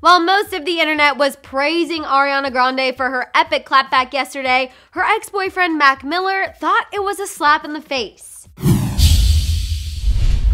While most of the internet was praising Ariana Grande for her epic clapback yesterday, her ex boyfriend Mac Miller thought it was a slap in the face.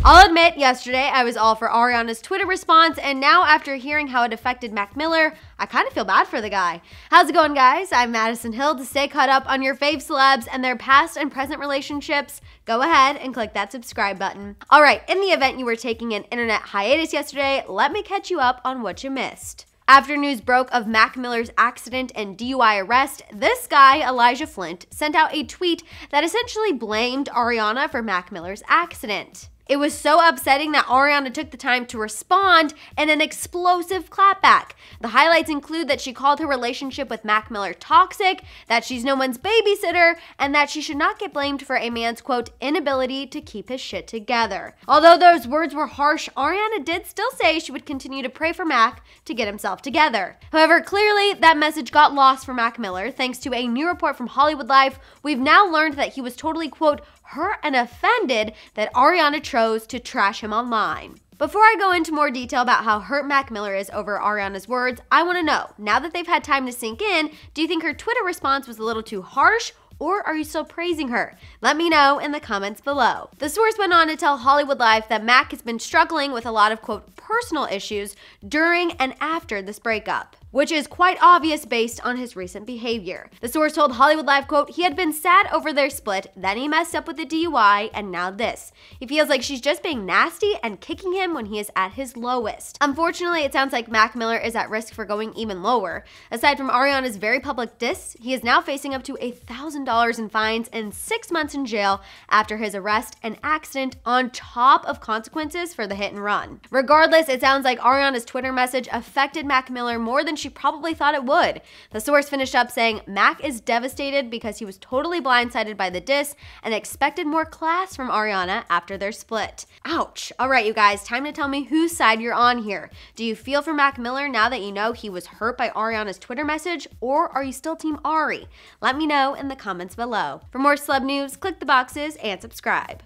I'll admit, yesterday I was all for Ariana's Twitter response, and now after hearing how it affected Mac Miller, I kind of feel bad for the guy. How's it going, guys? I'm Madison Hill. To stay caught up on your fave celebs and their past and present relationships, go ahead and click that subscribe button. All right, in the event you were taking an internet hiatus yesterday, let me catch you up on what you missed. After news broke of Mac Miller's accident and DUI arrest, this guy, Elijah Flint, sent out a tweet that essentially blamed Ariana for Mac Miller's accident. It was so upsetting that Ariana took the time to respond in an explosive clapback. The highlights include that she called her relationship with Mac Miller toxic, that she's no one's babysitter, and that she should not get blamed for a man's quote inability to keep his shit together. Although those words were harsh, Ariana did still say she would continue to pray for Mac to get himself together. However, clearly that message got lost for Mac Miller thanks to a new report from Hollywood Life. We've now learned that he was totally quote hurt and offended that Ariana chose to trash him online. Before I go into more detail about how hurt Mac Miller is over Ariana's words, I want to know, now that they've had time to sink in, do you think her Twitter response was a little too harsh or are you still praising her? Let me know in the comments below. The source went on to tell Hollywood Life that Mac has been struggling with a lot of quote personal issues during and after this breakup which is quite obvious based on his recent behavior. The source told Hollywood Life, quote, he had been sad over their split, then he messed up with the DUI, and now this. He feels like she's just being nasty and kicking him when he is at his lowest. Unfortunately, it sounds like Mac Miller is at risk for going even lower. Aside from Ariana's very public diss, he is now facing up to $1,000 in fines and six months in jail after his arrest and accident on top of consequences for the hit and run. Regardless, it sounds like Ariana's Twitter message affected Mac Miller more than she she probably thought it would. The source finished up saying Mac is devastated because he was totally blindsided by the diss and expected more class from Ariana after their split. Ouch. All right, you guys, time to tell me whose side you're on here. Do you feel for Mac Miller now that you know he was hurt by Ariana's Twitter message, or are you still Team Ari? Let me know in the comments below. For more celeb news, click the boxes and subscribe.